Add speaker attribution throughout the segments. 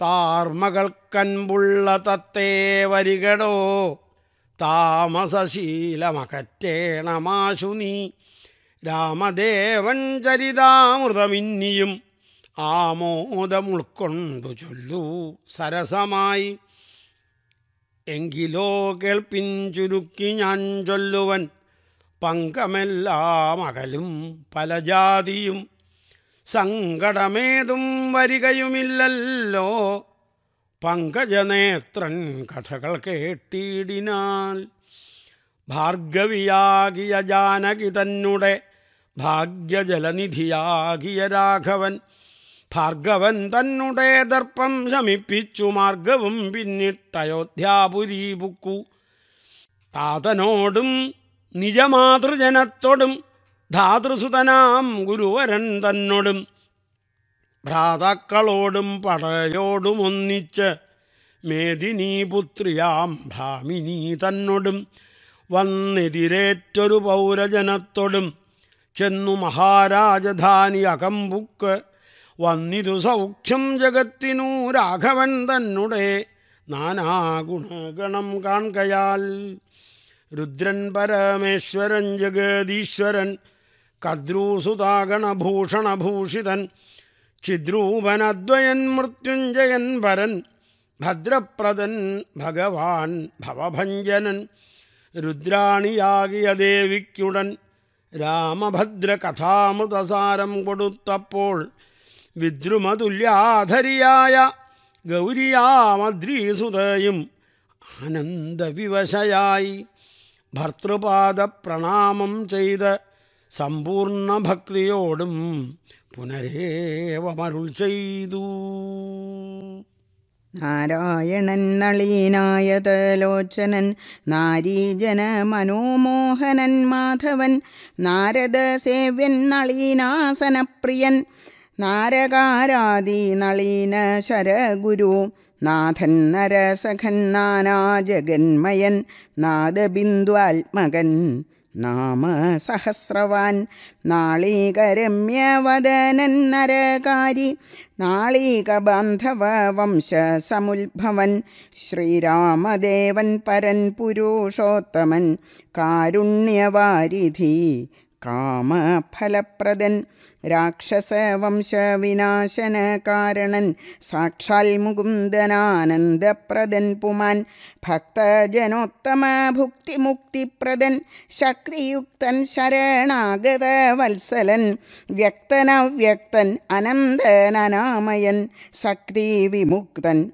Speaker 1: താർമകൾക്കൻപുള്ള തത്തേ വരികടോ. താമസശീലമകറ്റേണമാശു നീ രാമദേവൻ ചരിതാമൃതമിന്നിയും ആമോദമുൾക്കൊണ്ടു ചൊല്ലൂ സരസമായി. എങ്കിലോ കേൾപ്പിൻ ചുരുക്കി ഞാൻ ചൊല്ലുവൻ. പങ്കമെല്ലാം അകലും പല ജാതിയും സങ്കടമേതും വരികയുമില്ലല്ലോ. പങ്കജനേത്രൻ കഥകൾ കേട്ടിടിനാൽ. ഭാർഗവിയാകിയ ജാനകി തന്നെ ഭാഗ്യജലനിധിയാകിയ രാഘവൻ. ഭാർഗവൻ തന്നെ ദർപ്പം ശമിപ്പിച്ചു മാർഗവും പിന്നിട്ടയോധ്യാപുരീപുക്കു താതനോടും നിജമാതൃജനത്തോടും ധാതൃസുതനാം ഗുരുവരൻ തന്നോടും ഭ്രാതാക്കളോടും പടയോടും ഒന്നിച്ച് മേദിനീപുത്രിയാം ഭാമിനി തന്നോടും വന്നെതിരേറ്റൊരു പൗരജനത്തോടും ചെന്നു മഹാരാജധാനി അകമ്പുക്ക് വന്നിതു സൗഖ്യം ജഗത്തിനു രാഘവൻ തന്നുടെ നാനാഗുണഗണം കാൺകയാൽ രുദ്രൻ പരമേശ്വരൻ ജഗദീശ്വരൻ കദ്രൂസുതാഗണഭൂഷണഭൂഷിതൻ ചിദ്രൂപനദ്വയൻ മൃത്യുഞ്ജയൻ വരൻ ഭദ്രപ്രദൻ ഭഗവാൻ ഭവഭഞ്ജനൻ രുദ്രാണിയാകിയ ദേവിക്കുടൻ രാമഭദ്ര കഥാമൃതസാരം കൊടുത്തപ്പോൾ വിദ്രുമതുല്യാധരിയായ ഗൗരിയാമദ്രീസുതയും ആനന്ദവിവശയായി ഭർത്തൃപാദ പ്രണാമം ചെയ്ത് സമ്പൂർണ ഭക്തിയോടും പുനരേവമരുൾ ചെയ്തു.
Speaker 2: നാരായണൻ നളീനായതലോചനൻ നാരീജന മനോമോഹനൻ മാധവൻ നാരദ സേവ്യൻ നളീനാസനപ്രിയൻ നാരകാരാദി നളീന ശരഗുരു നാഥൻ നരസഖൻ നാനാജഗന്മയൻ നാദബിന്ദുവാത്മകൻ നാമസഹസ്രവാൻ നാളീകരമ്യവദനൻ നരകാരി നാളീകബാന്ധവ വംശസമുത്ഭവൻ ശ്രീരാമദേവൻ പരൻ പുരുഷോത്തമൻ കാരുണ്യവാരിധി കാമഫലപ്രദൻ. രാക്ഷസവംശവിനാശന കാരണൻ സാക്ഷാൽ മുകുന്ദനാനന്ദപ്രദൻ പുമാൻ. ഭക്തജനോത്തമ ഭുക്തിമുക്തിപ്രദൻ ശക്തിയുക്തൻ ശരണാഗത വത്സലൻ വ്യക്തനവ്യക്തൻ അനന്തനാമയൻ ശക്തി വിമുക്തൻ.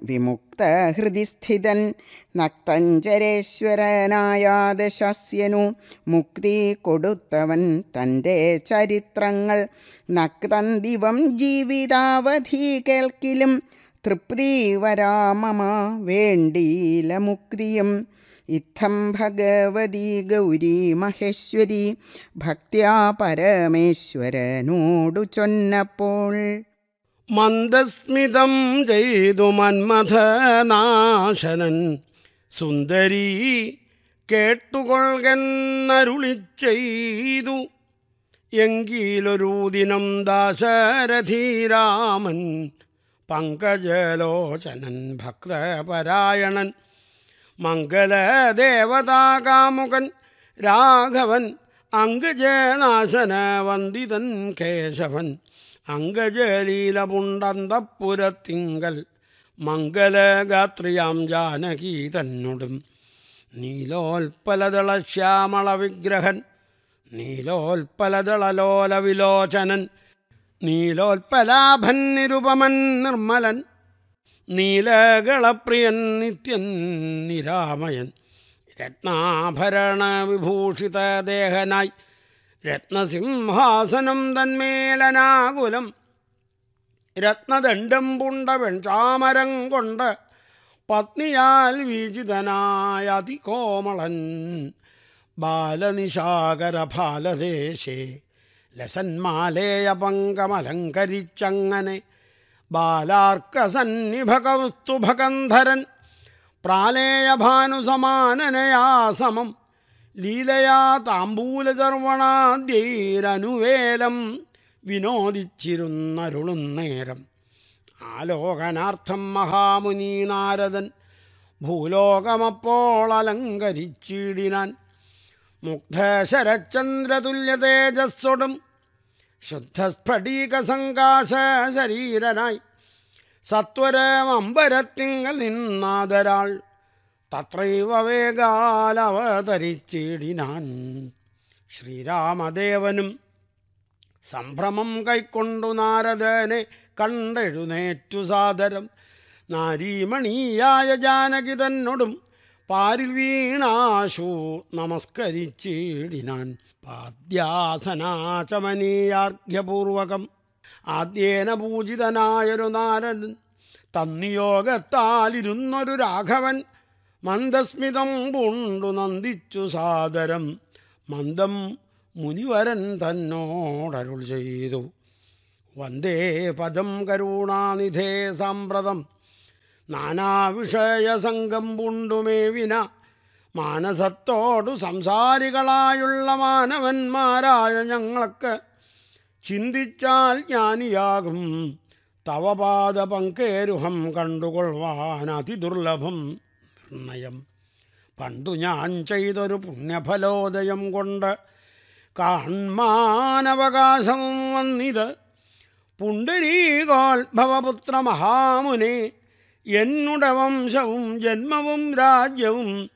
Speaker 2: വിമുക്ത ഹൃദിസ്ഥിതൻ നക്തഞ്ചരേശ്വരനായാദശസ്യനു മുക്തി കൊടുത്തവൻ തന്റെ ചരിത്രങ്ങൾ നക്തന്തിവം ജീവിതാവധി കേൾക്കിലും തൃപ്തി വരാമമ വേണ്ടിയില മുക്തിയും. ഇത്തം ഭഗവതി ഗൗരി മഹേശ്വരി ഭക്ത്യാ പരമേശ്വരനോടു ചൊന്നപ്പോൾ
Speaker 1: മന്ദസ്മിതം ചെയ്തു മന്മഥനാശനൻ. സുന്ദരി കേട്ടുകൊൾകെന്നരുളി ചെയ്തു എങ്കിലൊരു ദിനം ദാശരഥീരാമൻ പങ്കജലോചനൻ ഭക്തപരായണൻ മംഗലദേവതാകാമുകൻ രാഘവൻ അങ്കജനാശന വന്ദിതൻ കേശവൻ. അങ്കജലീല പുണ്ടന്തപ്പുരത്തിങ്കൽ മംഗലഗാത്രിയാം ജാനകീതന്നൊടും. നീലോൽപ്പലതള ശ്യാമള വിഗ്രഹൻ നീലോൽപ്പലതളലോല വിലോചനൻ നീലോൽപ്പലാഭൻ നിരുപമൻ നിർമ്മലൻ നീലകളപ്രിയൻ നിത്യൻ നിരാമയൻ. രത്നാഭരണ വിഭൂഷിത ദേഹനായി രത്നസിംഹാസനം തന്മേലനാകുലം. രത്നദണ്ഡം പുണ്ട വെൺചാമരം കൊണ്ട് പത്നിയാൽ വീജിതനായ അതികോമളൻ ബാലനിശാകര ബാലദേശേ ലസന്മാലേയ പങ്കമലങ്കരിച്ചങ്ങനെ ബാലാർക്കസന്നിഭകവസ്തുഭകന്ധരൻ പ്രാലേയ പ്രാലേയഭാനുസമാനനയാ സമം ലീലയാ താമ്പൂലചർവണാദ്യൈരനുവേലം വിനോദിച്ചിരുന്നരുളുന്നേരം ആലോകനാർത്ഥം മഹാമുനി നാരദൻ ഭൂലോകമപ്പോൾ അലങ്കരിച്ചിടിനാൻ. മുഗ്ധശരചന്ദ്രതുല്യ തേജസ്സൊടും ശുദ്ധസ്ഫടിക സങ്കാശ ശരീരനായി സത്വരമമ്പരത്തിങ്ങൾ നിന്നാദരാൾ. തത്രൈവ വേഗാലവതരിച്ചിടിനാൻ ശ്രീരാമദേവനും സംഭ്രമം കൈക്കൊണ്ടു നാരദനെ കണ്ടെഴുന്നേറ്റു സാദരം. നാരീമണിയായ ജാനകി തന്നോടും പാരിൽ വീണാശു നമസ്കരിച്ചിടിനാൻ. പാദ്യാസനാചമനീയാർഘ്യപൂർവകം ആദ്യേന പൂജിതനായൊരു നാരൻ തന്നിയോഗത്താലിരുന്നൊരു രാഘവൻ മന്ദസ്മിതം പൂണ്ടു നന്ദിച്ചു സാദരം. മന്ദം മുനിവരൻ തന്നോടരുൾ ചെയ്തു. വന്ദേ പദം കരുണാനിധേ സാമ്പ്രതം. നാനാവിഷയസംഗം പുണ്ടുമേവിന മാനസത്തോടു സംസാരികളായുള്ള മാനവന്മാരായ ഞങ്ങൾക്ക് ചിന്തിച്ചാൽ ജ്ഞാനിയാകും. തവപാദ പങ്കേരുഹം കണ്ടുകൊള്ളുവാൻ അതിദുർലഭം. നിർണയം പണ്ടു ഞാൻ ചെയ്തൊരു പുണ്യഫലോദയം കൊണ്ട് കാൺമാനവകാശവും വന്നിത് പുണ്ടരീകോത്ഭവപുത്ര മഹാമുനെ എന്നുട വംശവും ജന്മവും രാജ്യവും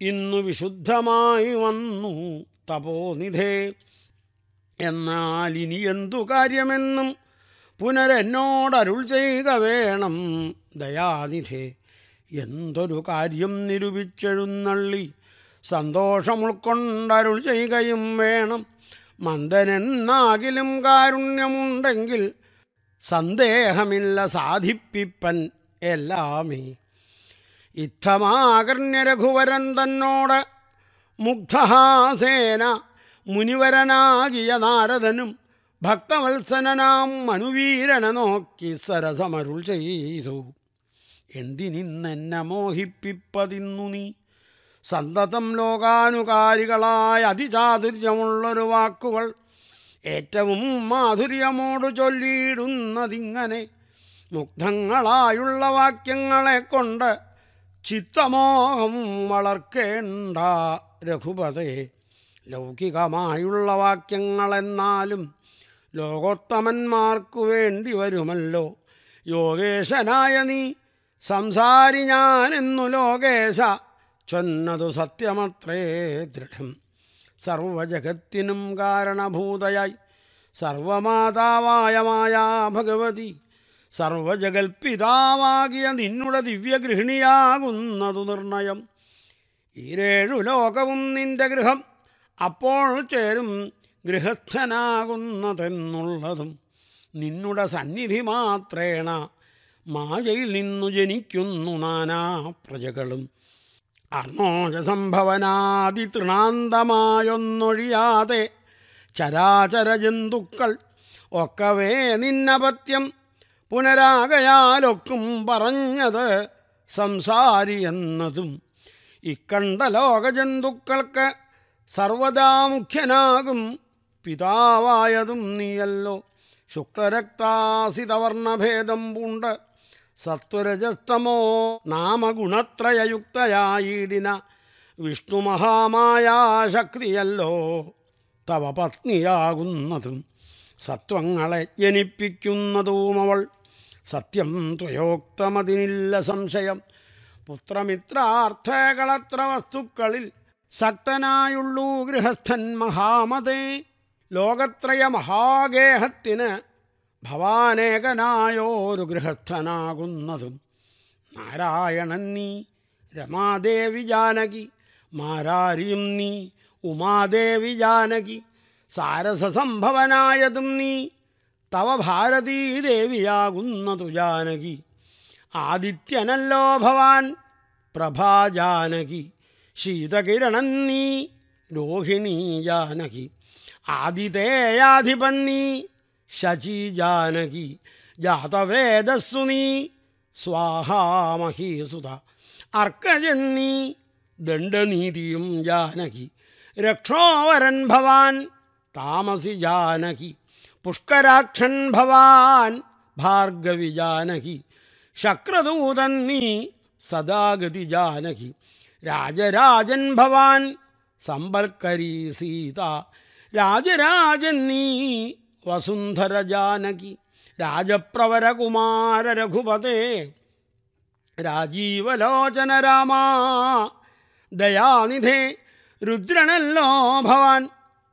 Speaker 1: ഇന്നു വിശുദ്ധമായി വന്നു തപോനിധേ. എന്നാൽ ഇനി എന്തു കാര്യമെന്നും പുനരെന്നോടരുൾ ചെയ്യുക വേണം ദയാനിധേ. എന്തൊരു കാര്യം നിരൂപിച്ചെഴുന്നള്ളി. സന്തോഷം ഉൾക്കൊണ്ടരുൾ ചെയ്യുകയും വേണം. മന്ദനെന്നാകിലും കാരുണ്യമുണ്ടെങ്കിൽ സന്ദേഹമില്ല സാധിപ്പിപ്പൻ എല്ലാമേ. ഇത്തമാകർണ്യ രഘുവരൻ തന്നോട് മുഗ്ധഹാസേന മുനിവരനാകിയ നാരദനും ഭക്തവത്സനാം മനുവീരനെ നോക്കി സരസമരുൾ ചെയ്തു. എന്തിനിന്നെന്നെ മോഹിപ്പിപ്പതിന്നു നീ? സന്തതം ലോകാനുകാരികളായ അതിചാതുര്യമുള്ളൊരു വാക്കുകൾ ഏറ്റവും മാധുര്യമോട് ചൊല്ലിയിടുന്നതിങ്ങനെ മുഗ്ധങ്ങളായുള്ള വാക്യങ്ങളെ കൊണ്ട് ചിത്തമോഹം വളർക്കേണ്ട രഘുപതേ. ലൗകികമായുള്ള വാക്യങ്ങളെന്നാലും ലോകോത്തമന്മാർക്കു വേണ്ടി വരുമല്ലോ. യോഗേശനായ നീ സംസാരി ഞാനെന്നു ലോകേശ ചൊന്നതു സത്യമത്രേ ദൃഢം. സർവജഗത്തിനും കാരണഭൂതയായി സർവമാതാവായ മായാ ഭഗവതി സർവജഗൽപിതാവാകിയ നിന്നുടെ ദിവ്യഗൃഹിണിയാകുന്നതു നിർണയം. ഈരേഴു ലോകവും നിന്റെ ഗൃഹം അപ്പോൾ ചേരും ഗൃഹസ്ഥനാകുന്നതെന്നുള്ളതും നിന്നുടെ സന്നിധി മാത്രേണ മായയിൽ നിന്നു ജനിക്കുന്നു നാനാ പ്രജകളും. അർണോജസംഭവനാദി തൃണാന്തമായൊന്നൊഴിയാതെ ചരാചര ജന്തുക്കൾ ഒക്കവേ നിന്നപത്യം പുനരാകയാലൊക്കും പറഞ്ഞത് സംസാരി എന്നതും. ഇക്കണ്ട ലോകജന്തുക്കൾക്ക് സർവദാ മുഖ്യനാകും പിതാവായതും നീയല്ലോ. ശുക്ലരക്താസിതവർണഭേദം പൂണ്ട് സത്വരജസ്തമോ നാമഗുണത്രയയുക്തയായിടിന. വിഷ്ണുമഹാമായാശക്തിയല്ലോ തവ പത്നിയാകുന്നതും സത്വങ്ങളെ ജനിപ്പിക്കുന്നതും അവൾ സത്യം ത്വയോക്തമതിനില്ല സംശയം. പുത്രമിത്രാർത്ഥകളത്ര വസ്തുക്കളിൽ സക്തനായുള്ളൂ ഗൃഹസ്ഥൻ മഹാമതേ. ലോകത്രയ മഹാഗേഹത്തിന് ഭവാനേകനായോരു ഗൃഹസ്ഥനാകുന്നതും. നാരായണൻ നീ രമാദേവി ജാനകി മാരാരിയും നീ ഉമാദേവി ജാനകി സാരസസംഭവനായതും നീ തവ ഭാരതീദേവിയാകുന്നതു ജാനകി. ആദിത്യനല്ലോ ഭവാൻ പ്രഭാജാനകി ശീതകിരണൻ നീ രോഹിണീ ജാനകി. ആദിതേയാധിപൻ നീ ശചി ജാനകി ജാതവേദസ്സു നീ സ്വാഹാമഹീസുത അർക്കജന്നീ ദണ്ഡനീതിയും ജാനകി രക്ഷോവരൻ ഭവാൻ താമസി ജാനകി പുഷ്കരാക്ഷൻ ഭവാൻ ഭാർഗവി ജാനകി ശക്രദൂതൻ നീ സദാഗതി ജാനകി രാജരാജൻ ഭവാൻ സമ്പൽക്കരി സീത രാജരാജൻ നീ വസുന്ധര ജാനകി രാജപ്രവരകുമാര രഘുപതേ രാജീവലോചന രാമ ദയാനിധേ രുദ്രനല്ലോ ഭവാൻ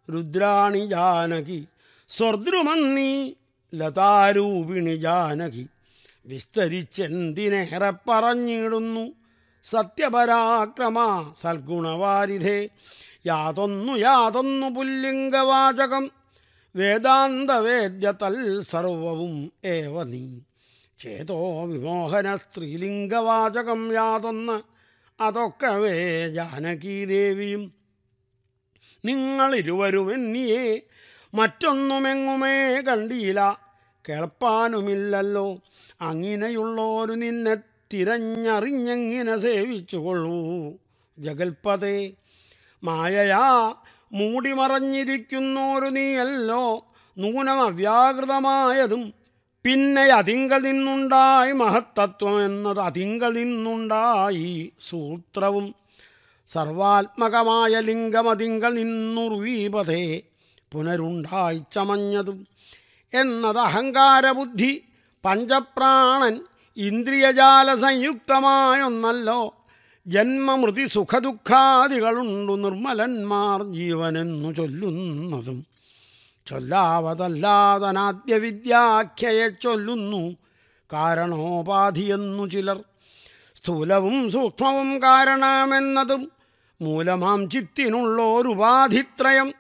Speaker 1: രുദ്രാണി ജാനകി സ്വർദ്രുമന്നി ലതാരൂപിണി ജാനകി വിസ്തരിച്ചെന്തിനേറെ പറഞ്ഞിടുന്നു സത്യപരാക്രമ സൽഗുണവാരിധേ യാതൊന്നു യാതൊന്നു പുല്ലിംഗവാചകം വേദാന്തവേദ്യ തൽ സർവവും ഏവ നീ. ചേതോ വിമോഹന സ്ത്രീലിംഗവാചകം യാതൊന്ന് അതൊക്കവേ ജാനകീദേവിയും നിങ്ങളിരുവരുമെന്നിയെ മറ്റൊന്നുമെങ്ങുമേ കണ്ടില്ല കേൾപ്പാനുമില്ലല്ലോ. അങ്ങനെയുള്ളോരു നിന്നെ തിരഞ്ഞറിഞ്ഞെങ്ങനെ സേവിച്ചുകൊള്ളൂ. ജഗൽപതേ മായയാ മൂടിമറഞ്ഞിരിക്കുന്നോരു നീയല്ലോ. നൂനമവ്യാകൃതമായതും പിന്നെ അതിങ്കൽ നിന്നുണ്ടായി മഹത്തത്വം എന്നത് അതിങ്കൽ നിന്നുണ്ടായി സൂത്രവും. സർവാത്മകമായ ലിംഗമതിങ്കൽ നിന്നുറുവീപതേ പുനരുണ്ടായി ചമഞ്ഞതും എന്നത് അഹങ്കാരബുദ്ധി പഞ്ചപ്രാണൻ ഇന്ദ്രിയജാല സംയുക്തമായൊന്നല്ലോ ജന്മമൃതി സുഖദുഃഖാദികളുണ്ടു നിർമ്മലന്മാർ ജീവനെന്നു ചൊല്ലുന്നതും. ചൊല്ലാവതല്ലാതനാദ്യ വിദ്യാഖ്യയെ ചൊല്ലുന്നു കാരണോപാധിയെന്നു ചിലർ. സ്ഥൂലവും സൂക്ഷ്മവും കാരണമെന്നതും മൂലമാം ചിത്തിനുള്ളോരുപാധിത്രയം.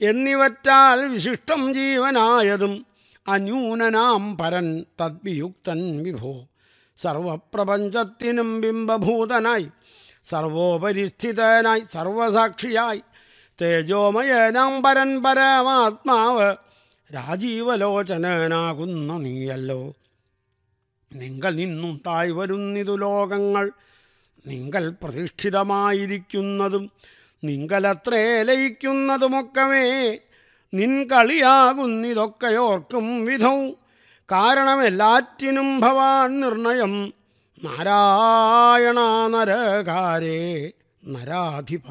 Speaker 1: എന്നിവറ്റാൽ വിശിഷ്ടം ജീവനായതും അന്യൂനനാം പരൻ തദ്വിയുക്തൻ വിഭോ. സർവപ്രപഞ്ചത്തിനും ബിംബഭൂതനായി സർവോപരിസ്ഥിതനായി സർവസാക്ഷിയായി. തേജോമയനാം പരൻ പരമാത്മാവ് രാജീവലോചനനാകുന്ന നീയല്ലോ. നിങ്ങൾ നിന്നുണ്ടായി വരുന്നിതു ലോകങ്ങൾ നിങ്ങൾ പ്രതിഷ്ഠിതമായിരിക്കുന്നതും നിങ്ങളത്രേ ലയിക്കുന്നതുമൊക്കവേ നിൻകളിയാകുന്നിതൊക്കെയോർക്കും വിധവും വിധൗ. കാരണം എല്ലാറ്റിനും ഭവാൻ നിർണയം. നാരായണ നരകാരേ നരാധിപ.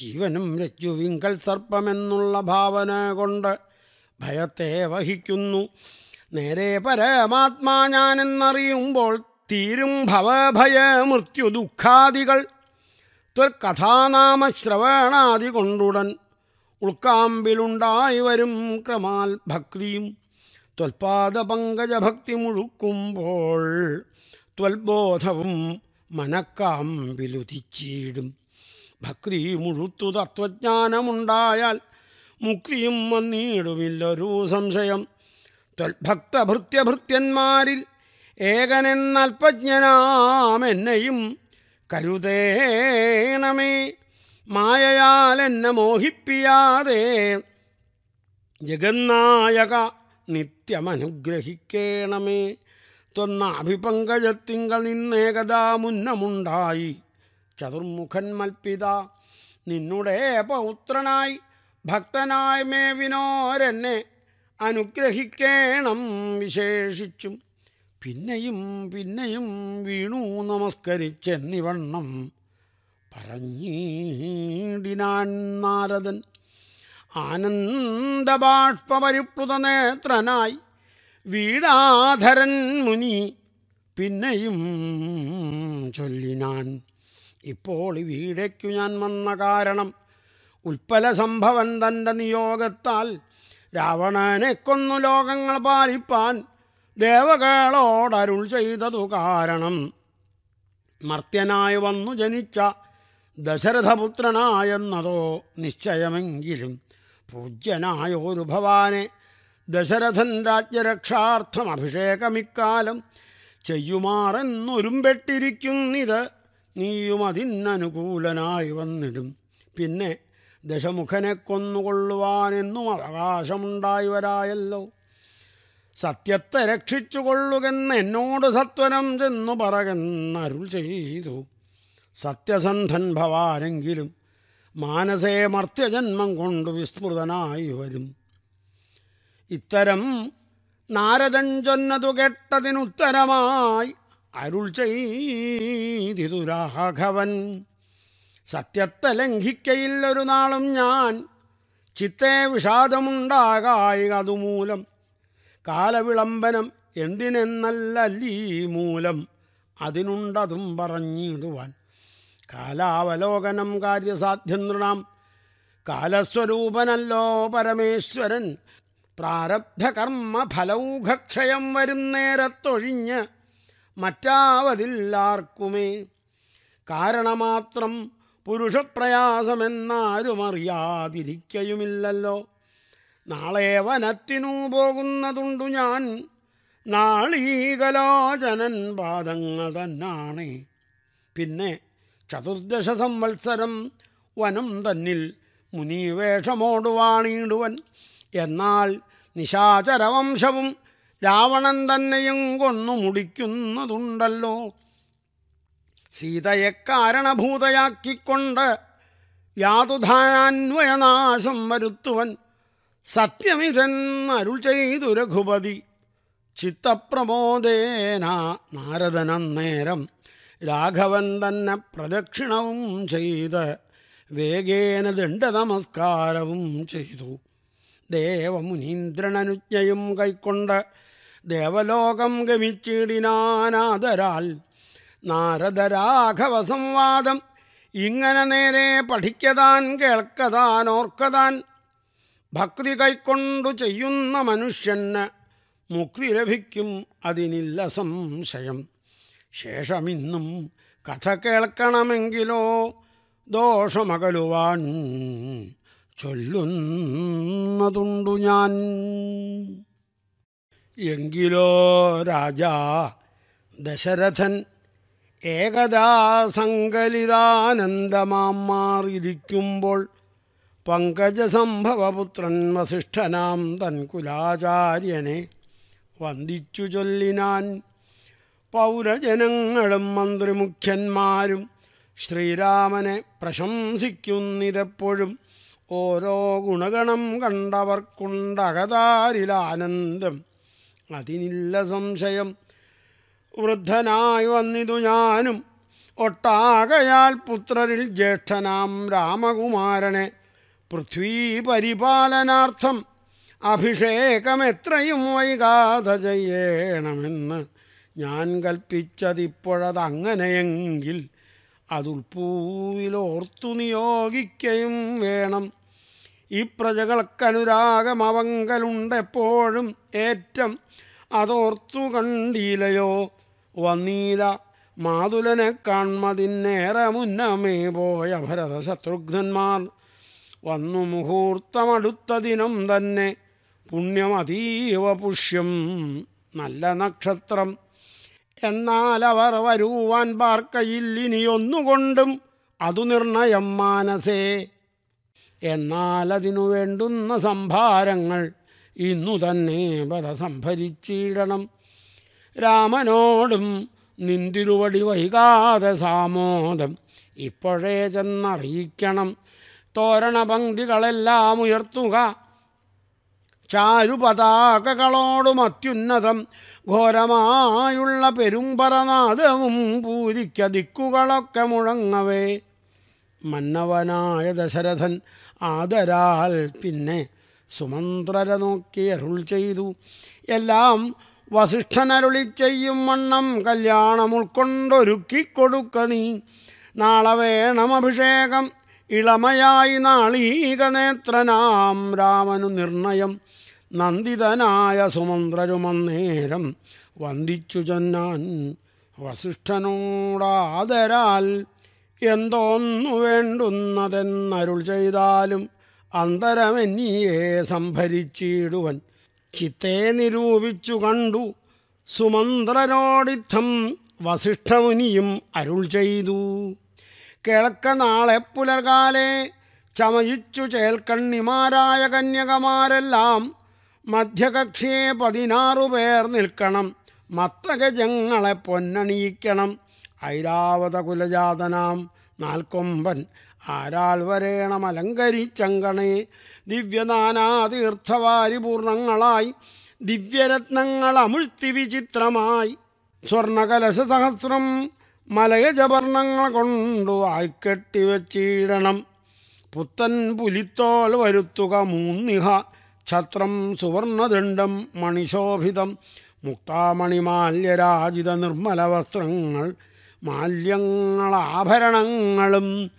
Speaker 1: ജീവനും രജ്ജുവിങ്കൽ സർപ്പമെന്നുള്ള ഭാവന കൊണ്ട് ഭയത്തെ വഹിക്കുന്നു. നേരെ പരമാത്മാ ഞാനെന്നറിയുമ്പോൾ തീരും ഭവഭയ മൃത്യു ദുഃഖാദികൾ. ത്വൽക്കഥാനാമ ശ്രവണാദി കൊണ്ടുടൻ ഉൾക്കാമ്പിലുണ്ടായി വരും ക്രമാൽ ഭക്തിയും. ത്വൽപാദ പങ്കജഭക്തി മുഴുക്കുമ്പോൾ ത്വൽബോധവും മനക്കാമ്പിലുതിച്ചിടും. ഭക്തി മുഴുത്തു തത്വജ്ഞാനമുണ്ടായാൽ മുക്തിയും വന്നിടുമില്ലൊരു സംശയം. ത്വൽഭക്തഭൃത്യഭൃത്യന്മാരിൽ ഏകനെന്നൽപജ്ഞനാമെന്നെയും കരുതേണമേ. മായയാൽ എന്നെ മോഹിപ്പിയാതെ ജഗന്നായക നിത്യമനുഗ്രഹിക്കേണമേ. ത്വന്നാഭിപങ്കജത്തിങ്കൽ നിന്നേകദാ മുന്നമുണ്ടായി. ചതുർമുഖൻ മൽപ്പിത നിന്നുടെ പൗത്രനായി ഭക്തനായ മേവിനോരെന്നെ അനുഗ്രഹിക്കേണം വിശേഷിച്ചും. പിന്നെയും പിന്നെയും വീണു നമസ്കരിച്ചെന്നിവണ്ണം പറഞ്ഞീടിനാൻ നാരദൻ. ആനന്ദബാഷ്പരിപ്ലുത നേത്രനായി വീടാധരൻ മുനി പിന്നെയും ചൊല്ലിനാൻ ഇപ്പോൾ വീടയ്ക്കു ഞാൻ വന്ന കാരണം ഉൽപ്പല സംഭവൻ തന്റെ നിയോഗത്താൽ രാവണനെ കൊന്നു ലോകങ്ങൾ പാലിപ്പാൻ ദേവകളോടരുൾ ചെയ്തതു കാരണം. മർത്യനായി വന്നു ജനിച്ച ദശരഥപുത്രനായെന്നതോ നിശ്ചയമെങ്കിലും പൂജ്യനായ ഒരു ഭവാനെ ദശരഥൻ രാജ്യരക്ഷാർത്ഥം അഭിഷേകമിക്കാലം ചെയ്യുമാറെന്നൊരുമ്പെട്ടിരിക്കുന്നിത് നീയും അതിനനുകൂലനായി വന്നിടും. പിന്നെ ദശമുഖനെ കൊന്നുകൊള്ളുവാനെന്നും അവകാശമുണ്ടായി വരായല്ലോ സത്യത്തെ രക്ഷിച്ചുകൊള്ളുകെന്ന് എന്നോട് സത്വനം ചെന്നു പറകെന്നരുൾ ചെയ്തു. സത്യസന്ധൻ ഭവാനെങ്കിലും മാനസേ മർത്യജന്മം കൊണ്ട് വിസ്മൃതനായി വരും. ഇത്തരം നാരദൻ ചൊന്നതു കേട്ടതിനുത്തരമായി അരുൾ ചെയ്തിതു രാഘവൻ. സത്യത്തെ ലംഘിക്കയില്ലൊരു നാളും ഞാൻ ചിത്തേ വിഷാദമുണ്ടാകായി അതുമൂലം കാലവിളംബനം എന്തിനെന്നല്ലല്ലീ മൂലം അതിനുണ്ടതും പറഞ്ഞിടുവാൻ. കാലാവലോകനം കാര്യസാധ്യം നൃണാം കാലസ്വരൂപനല്ലോ പരമേശ്വരൻ. പ്രാരബ്ധകർമ്മഫലൗഘക്ഷയം കർമ്മ ഫലൗഘക്ഷയം വരുന്നേരത്തൊഴിഞ്ഞ് മറ്റാവതില്ലാർക്കുമേ. കാരണമാത്രം പുരുഷപ്രയാസമെന്നാരുമറിയാതിരിക്കയുമില്ലല്ലോ. നാളെ വനത്തിനു പോകുന്നതുണ്ടു ഞാൻ. നാളീകലോചനൻ പാദങ്ങൾ തന്നാണേ. പിന്നെ ചതുർദശ സംവത്സരം വനം തന്നിൽ മുനിവേഷമോടുവാണീടുവൻ. എന്നാൽ നിശാചരവംശവും രാവണൻ തന്നെയും കൊന്നു മുടിക്കുന്നതുണ്ടല്ലോ. സീതയെ കാരണഭൂതയാക്കിക്കൊണ്ട് യാതുധാനാന്വയനാശം വരുത്തുവൻ. സത്യമിതെന്നരുൾ ചെയ്തു രഘുപതി. ചിത്തപ്രമോദേന നാരദനന്നേരം രാഘവൻ തന്നെ പ്രദക്ഷിണവും ചെയ്ത് വേഗേന ദണ്ഡനമസ്കാരവും ചെയ്തു. ദേവമുനീന്ദ്രനനുജ്ഞയും കൈക്കൊണ്ട് ദേവലോകം ഗമിച്ചിടിനാനാദരാൽ നാരദരാഘവ സംവാദം ഇങ്ങനെ നേരെ പഠിക്കതാൻ കേൾക്കതാൻ ഓർക്കതാൻ ഭക്തി കൈക്കൊണ്ടു ചെയ്യുന്ന മനുഷ്യന് മുക്തി ലഭിക്കും അതിനില്ല സംശയം. ശേഷമിന്നും കഥ കേൾക്കണമെങ്കിലോ ദോഷമകലുവാൻ ചൊല്ലുന്നതുണ്ടു ഞാൻ. എങ്കിലോ രാജാ ദശരഥൻ ഏകദാ സങ്കലിതാനന്ദമാം മാറിയിരിക്കുമ്പോൾ പങ്കജസംഭവപുത്രൻ വസിഷ്ഠനാം തൻകുലാചാര്യനെ വന്ദിച്ചു ചൊല്ലിനാൻ പൗരജനങ്ങളും മന്ത്രിമുഖ്യന്മാരും ശ്രീരാമനെ പ്രശംസിക്കുന്നിതെപ്പോഴും ഓരോ ഗുണഗണം കണ്ടവർക്കുണ്ടകതാരിലാനന്ദം. അതിനില്ല സംശയം വൃദ്ധനായി വന്നിതു ഞാനും. ഒട്ടാകയാൽ പുത്രരിൽ ജ്യേഷ്ഠനാം രാമകുമാരനെ പൃഥ്വീ പരിപാലനാർത്ഥം അഭിഷേകം എത്രയും വൈകാതെ ചെയ്യണമെന്ന് ഞാൻ കൽപ്പിച്ചതിപ്പോഴതങ്ങനെയെങ്കിൽ അതുൾപ്പൂവിലോർത്തു നിയോഗിക്കയും വേണം. ഈ പ്രജകൾക്കനുരാഗം അവങ്കലുണ്ടെപ്പോഴും ഏറ്റം അതോർത്തു കണ്ടീലയോ വന്നീല മാതുലനെ കാൺമതിന്നേറെ മുന്നമേ പോയ ഭരത ശത്രുഘ്നന്മാർ വന്നു മുഹൂർത്തമടുത്ത ദിനം തന്നെ പുണ്യമതീവ പുഷ്യം. നല്ല നക്ഷത്രം. എന്നാൽ അവർ വരുവാൻ പാർക്കയിൽ ഇനിയൊന്നുകൊണ്ടും അതു നിർണയം മാനസേ. എന്നാൽ അതിനു വേണ്ടുന്ന സംഭാരങ്ങൾ ഇന്നു തന്നെ വധ സംഭരിച്ചിടണം. രാമനോടും നിന്തിരുവടി വൈകാതെ സാമോദം ഇപ്പോഴേ ചെന്നറിയിക്കണം. തോരണപങ്ക്തികളെല്ലാം ഉയർത്തുക ചാരുപതാകകളോടും അത്യുന്നതം ഘോരമായുള്ള പെരുമ്പറനാദവും പൂരിക്ക ദിക്കുകളൊക്കെ മുഴങ്ങവേ. മന്നവനായ ദശരഥൻ ആദരാൽ പിന്നെ സുമന്ത്രര നോക്കി അരുൾ ചെയ്തു. എല്ലാം വസിഷ്ഠനരുളി ചെയ്യും വണ്ണം കല്യാണം ഉൾക്കൊണ്ടൊരുക്കിക്കൊടുക്ക നീ. നാളെ വേണം അഭിഷേകം. ഇളമയായി നാളീകനേത്രനാം രാമനു നിർണയം. നന്ദിതനായ സുമന്ത്രരുമന്നേരം വന്ദിച്ചു ചൊന്നാൻ വസിഷ്ഠനോടാദരാൽ എന്തോന്നു വേണ്ടുന്നതെന്നരുൾ ചെയ്താലും അന്തരമെന്നിയെ സംഭരിച്ചിടുവൻ. ചിത്തെ നിരൂപിച്ചു കണ്ടു സുമന്ത്രരോടിത്തം വസിഷ്ഠമുനിയും അരുൾ ചെയ്തു. കേൾക്ക നാളെ പുലർകാലെ ചമയിച്ചു ചേൽക്കണ്ണിമാരായ കന്യകമാരെല്ലാം മധ്യകക്ഷിയെ പതിനാറു പേർ നിൽക്കണം. മത്തഗജങ്ങളെ പൊന്നണിയിക്കണം. ഐരാവത കുലജാതനാം നാൽക്കൊമ്പൻ ആരാൾ വരേണം അലങ്കരിച്ചങ്കണേ. ദിവ്യനാനാതീർത്ഥവാരി പൂർണങ്ങളായി ദിവ്യരത്നങ്ങൾ അമുഴ്ത്തി വിചിത്രമായി. സ്വർണകലശ സഹസ്രം മലയജവർണങ്ങൾ കൊണ്ടു ആയിക്കെട്ടി വച്ചിടണം. പുത്തൻ പുലിത്തോൽ വരുത്തുക മൂന്നിഹ. ഛത്രം സുവർണദണ്ഡം മണിശോഭിതം മുക്താമണിമാല്യരാജിത നിർമ്മലവസ്ത്രങ്ങൾ മാല്യങ്ങളാഭരണങ്ങളും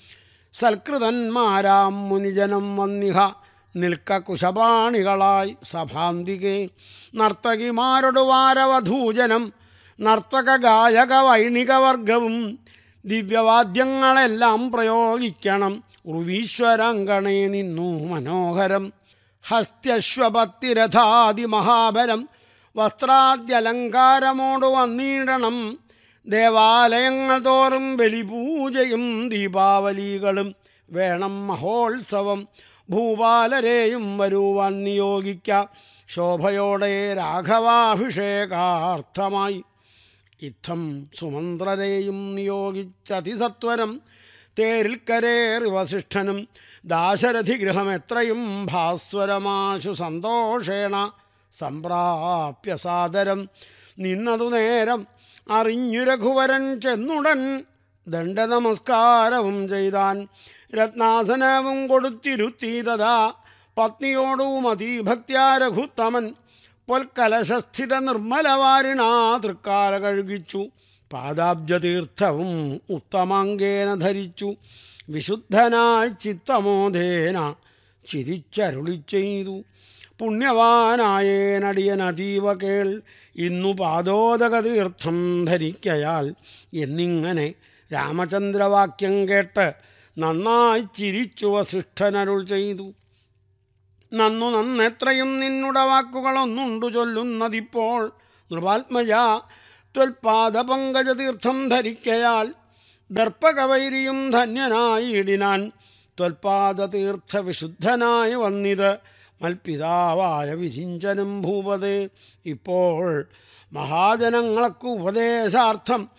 Speaker 1: സൽകൃതന്മാരാം മുനിജനം വന്നിഹ നിൽക്ക കുശപാണികളായി സഭാന്തികെ. നർത്തകിമാരുടെ വാരവധൂജനം നർത്തക ഗായക വൈണികവർഗവും ദിവ്യവാദ്യങ്ങളെല്ലാം പ്രയോഗിക്കണം. ഉർവീശ്വരങ്കണേ നിന്നു മനോഹരം. ഹസ്ത്യശ്വപത്തിരഥാതി മഹാബലം വസ്ത്രാദ്യലങ്കാരമോട് വന്നീടണം. ദേവാലയങ്ങൾ തോറും ബലിപൂജയും ദീപാവലികളും വേണം മഹോത്സവം. ഭൂപാലരെയും വരുവാൻ നിയോഗിക്ക. ശോഭയോടെ രാഘവാഭിഷേകാർത്ഥമായി. ഇത്തം സുമന്ത്രരെയും നിയോഗിച്ചതിസത്വരം തേരിൽ കരേറി വസിഷ്ഠനും ദാശരഥി ഗൃഹമെത്രയും ഭാസ്വരമാശു സന്തോഷേണ സംപ്രാപ്യ സാദരം. നിന്നതു നേരം അറിഞ്ഞു രഘുവരൻ ചെന്നുടൻ ദണ്ഡനമസ്കാരവും ചെയ്താൻ. രത്നാസനവും കൊടുത്തിരുത്തി തഥാ പത്നിയോടും അതീഭക്ത്യാ രഘുത്തമൻ. പൊൽക്കലശസ്ഥിത നിർമ്മലവാരിണാ തൃക്കാല കഴുകിച്ചു പാദാബ്ജതീർത്ഥവും ഉത്തമാങ്കേന ധരിച്ചു. വിശുദ്ധനായി ചിത്തമോധേന ചിരിച്ചരുളി ചെയ്തു. പുണ്യവാനായേനടിയൻ അതീവ കേൾ ഇന്നു പാദോദക തീർത്ഥം ധരിക്കയാൽ എന്നിങ്ങനെ രാമചന്ദ്രവാക്യം കേട്ട് നന്നായി ചിരിച്ചു വസിഷ്ഠനരുൾ ചെയ്തു. നന്നു നന്നെത്രയും നിന്നുടെ വാക്കുകളൊന്നുണ്ടു ചൊല്ലുന്നതിപ്പോൾ നൃപാത്മജ ത്വൽപാദ പങ്കജതീർത്ഥം ധരിക്കയാൽ ദർപ്പകവൈരിയും ധന്യനായി ഇടിനാൻ ത്വൽപാദ തീർത്ഥ വിശുദ്ധനായി വന്നിത് മൽപിതാവായ വിചിഞ്ചനം ഭൂപതേ. ഇപ്പോൾ മഹാജനങ്ങൾക്ക് ഉപദേശാർത്ഥം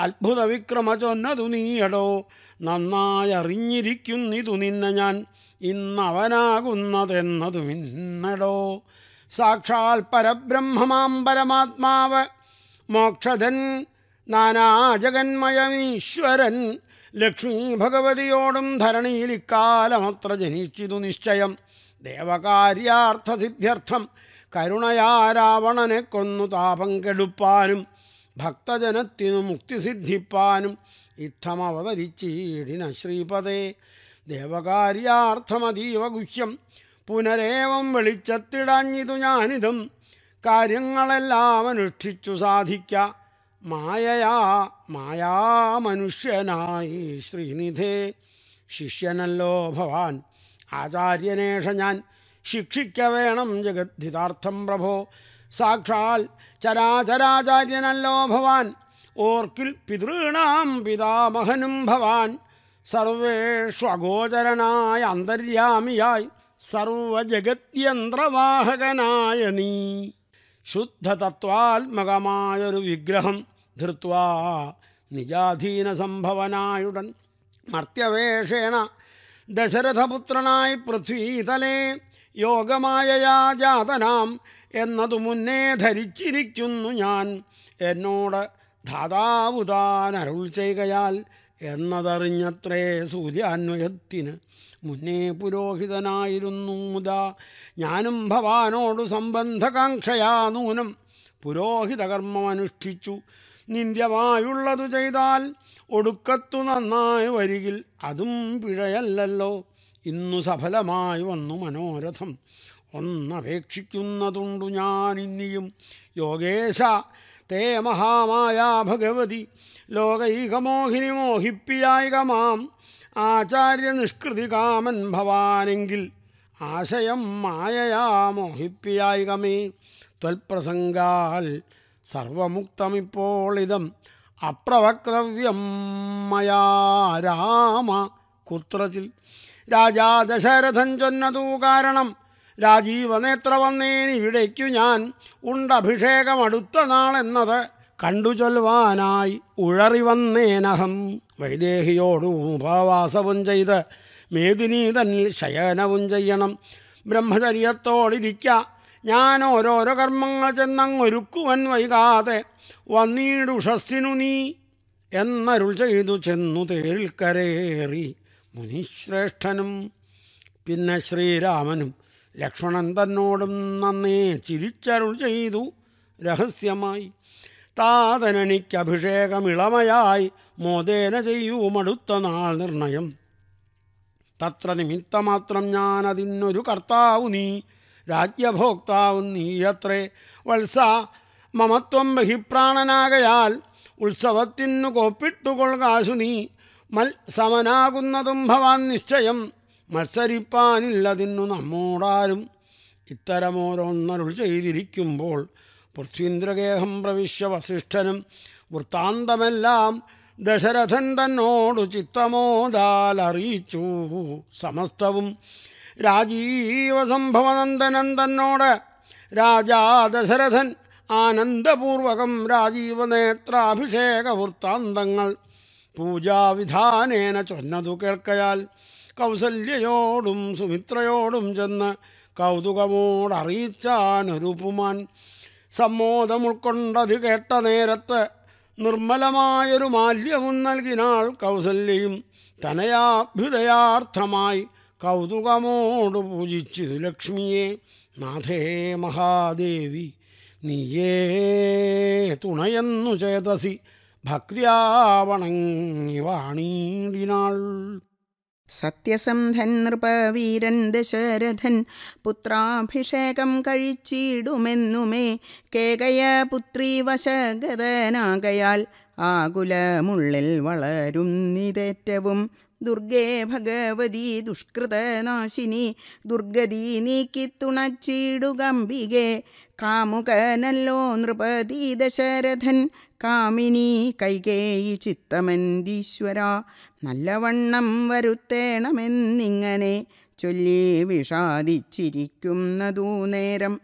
Speaker 1: അത്ഭുത വിക്രമ ചൊന്നതു നീയടോ. നന്നായി അറിഞ്ഞിരിക്കുന്നിതു നിന്നെ ഞാൻ ഇന്നവനാകുന്നതെന്നതു നിന്നടോ സാക്ഷാൽ പരബ്രഹ്മമാം പരമാത്മാവ് മോക്ഷധൻ നാനാജഗന്മയമീശ്വരൻ ലക്ഷ്മി ഭഗവതിയോടും ധരണിയിൽ ഇക്കാലമത്ര ജനിച്ചിതു നിശ്ചയം. ദേവകാര്യാർത്ഥസിദ്ധ്യർത്ഥം കരുണയാ രാവണനെ കൊന്നു താപം കെടുപ്പാനും ഭക്തജനത്തിനു മുക്തി സിദ്ധിപ്പാനും ഇത്തമവതരിച്ചീടിന ശ്രീപദേ. ദേവകാര്യാർത്ഥമതീവ ഗുഹ്യം പുനരേവം വെളിച്ചത്തിടാഞ്ഞിതു ഞാനിതും. കാര്യങ്ങളെല്ലാം അനുഷ്ഠിച്ചു സാധിക്ക. മായയാ മായാ മനുഷ്യനായി ശ്രീനിധേ. ശിഷ്യനല്ലോ ഭവാൻ ആചാര്യനേഷ ഞാൻ ശിക്ഷിക്ക വേണം ജഗദ്ധിതാർത്ഥം പ്രഭോ. സാക്ഷാൽ ചരാചരാചാര്യനല്ലോ ഭവാൻ ഓർക്കിൽ പിതൃണാം പിതാമഹനും ഭവാൻ. സർവേഷു അഗോചരനായ അന്തര്യാമിയായി സർവജഗത്യന്ത്രവാഹകനായ നീ. ശുദ്ധതത്വാത്മകമായൊരു വിഗ്രഹം ധൃത്വാ നിജാധീനസംഭവനായുടൻ. മർത്യവേഷേണ ദശരഥപുത്രനായി പൃഥ്വീതലേ യോഗമായയാ ജാതനാം എന്നതു മുന്നേ ധരിച്ചിരിക്കുന്നു ഞാൻ. എന്നോട് ധാതാവുതാൻ അരുൾ ചെയ്യുകയാൽ എന്നതറിഞ്ഞത്രേ സൂര്യാന്വയത്തിന് മുന്നേ പുരോഹിതനായിരുന്നു മുതാ ഞാനും ഭവാനോട് സംബന്ധകാംക്ഷയാ നൂനം. പുരോഹിതകർമ്മം അനുഷ്ഠിച്ചു നിന്ദ്യമായുള്ളതു ചെയ്താൽ ഒടുക്കത്തു നന്നായി വരികിൽ അതും പിഴയല്ലല്ലോ. ഇന്നു സഫലമായി വന്നു മനോരഥം. ഒന്നപേക്ഷിക്കുന്നതുണ്ടു ഞാൻ ഇനിയും യോഗേശ തേ മഹാമായ ഭഗവതി ലോകൈകമോഹിനി മോഹിപ്പിയായികമാം. ആചാര്യ നിഷ്കൃതി കാമൻ ഭവാനെങ്കിൽ ആശയം മായയാ മോഹിപ്പിയായികമേ. ത്വൽപ്രസംഗാൽ സർവമുക്തമിപ്പോൾ ഇതം അപ്രവക്തവ്യം മയാ രാമ. കുത്രത്തിൽ രാജാ ദശരഥൻ ചൊന്നതു കാരണം രാജീവനേത്ര വന്നേനിവിടേക്കു ഞാൻ ഉണ്ടഭിഷേകം അടുത്ത നാളെന്നത് കണ്ടു ചൊല്ലുവാനായി ഉഴറി വന്നേനഹം വൈദേഹിയോടും ഉപവാസവും ചെയ്ത് മേദിനി തന്നിൽ ശയനവും ചെയ്യണം. ബ്രഹ്മചര്യത്തോടിരിക്ക ഞാൻ ഓരോരോ കർമ്മങ്ങൾ ചെന്നങ്ങൊരുക്കുവൻ വൈകാതെ വന്നീടുഷസ്സിനു നീ എന്നരുൾ ചെയ്തു ചെന്നു തേരിൽ കരേറി മുനിശ്രേഷ്ഠനും പിന്നെ ശ്രീരാമനും ലക്ഷ്മണൻ തന്നോടും നന്നേ ചിരിച്ചരുൾ ചെയ്തു രഹസ്യമായി. താതനണിക്കഭിഷേകമിളമയായി മോദേന ചെയ്യുമടുത്ത നാൾ നിർണയം. തത്ര നിമിത്തമാത്രം ഞാനതിനൊരു കർത്താവു നീ രാജ്യഭോക്താവ് നീയത്രേ. വത്സ മമത്വം ബഹിപ്രാണനാകയാൽ ഉത്സവത്തിനു കോപ്പിട്ടുകൊള്ളാശു നീ. മൽ സമനാകുന്നതും ഭവാൻ നിശ്ചയം. മത്സരിപ്പാനില്ലതിന്നു നമ്മോടാരും. ഇത്തരമോരോന്നരുൾ ചെയ്തിരിക്കുമ്പോൾ പൃഥ്വീന്ദ്രഗേഹം പ്രവിശ്യ വസിഷ്ഠനും വൃത്താന്തമെല്ലാം ദശരഥൻ തന്നോടു ചിത്തമോദാൽ അറിയിച്ചു സമസ്തവും രാജീവസംഭവനന്ദനൻ തന്നോട് രാജാ ദശരഥൻ ആനന്ദപൂർവകം രാജീവനേത്രാഭിഷേക വൃത്താന്തങ്ങൾ പൂജാവിധാനേന ചൊന്നതു കേൾക്കയാൽ കൗസല്യയോടും സുമിത്രയോടും ചെന്ന് കൗതുകമോടറിയിച്ചാനൊരുപുമാൻ സമ്മോദം ഉൾക്കൊണ്ടത് കേട്ട നേരത്ത് നിർമ്മലമായൊരു മാല്യവും നൽകിനാൾ കൗസല്യയും തനയാഭ്യുദയാർത്ഥമായി കൗതുകമോട് പൂജിച്ച് ലക്ഷ്മിയെ നാഥേ മഹാദേവി നീയേ തുണയെന്നു ചേതസി ഭക്തിയാവണങ്ങി വാണീടിനാൾ.
Speaker 2: സത്യസന്ധൻ നൃപവീരൻ ദശരഥൻ പുത്രാഭിഷേകം കഴിച്ചിടുമെന്നുമേ കേകയ പുത്രി വശഗതനാകയാൽ ആകുലമുള്ളിൽ വളരുന്നിതേറ്റവും ദുർഗേ ഭഗവതി ദുഷ്കൃതനാശിനി ദുർഗതി നീക്കി തുണച്ചിടുകമ്പികെ കാമുകനല്ലോ നൃപതി ദശരഥൻ കാമിനി കൈകേയി ചിത്തമന്തീശ്വര നല്ലവണ്ണം വരുത്തേണമെന്നിങ്ങനെ ചൊല്ലി വിഷാദിച്ചിരിക്കുന്നതു നേരം.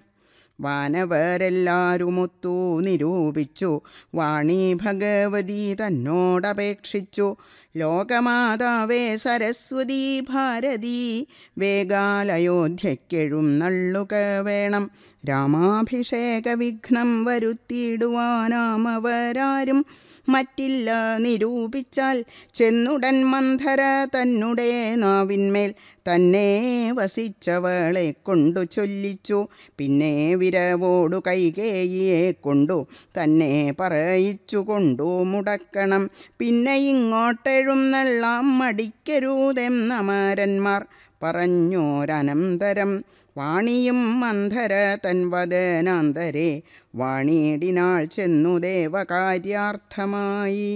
Speaker 2: വാനവരെല്ലാരുമൊത്തു നിരൂപിച്ചു വാണി ഭഗവതി തന്നോടപേക്ഷിച്ചു ലോകമാതാവേ സരസ്വതി ഭാരതി വേഗാലയോധ്യയ്ക്കെഴുന്നള്ളുക വേണം. രാമാഭിഷേക വിഘ്നം വരുത്തിയിടുവാനാമവരാരും മറ്റില്ല നിരൂപിച്ചാൽ ചെന്നുടൻ മന്ധര തന്നുടെ നാവിന്മേൽ. തന്നെ വസിച്ചവളെ കൊണ്ടു ചൊല്ലിച്ചു പിന്നെ വിരവോടു കൈകേയിയെ കൊണ്ടു തന്നെ പറയിച്ചു കൊണ്ടു മുടക്കണം. പിന്നെ ഇങ്ങോട്ടെഴുന്നള്ളാം മടിക്കരുതെന്നമരന്മാർ പറഞ്ഞോരനന്തരം. വാണിയും മന്ധര തൻവദനാന്തരെ വാണിയിടിനാൾ ചെന്നു ദേവകാര്യാർത്ഥമായി.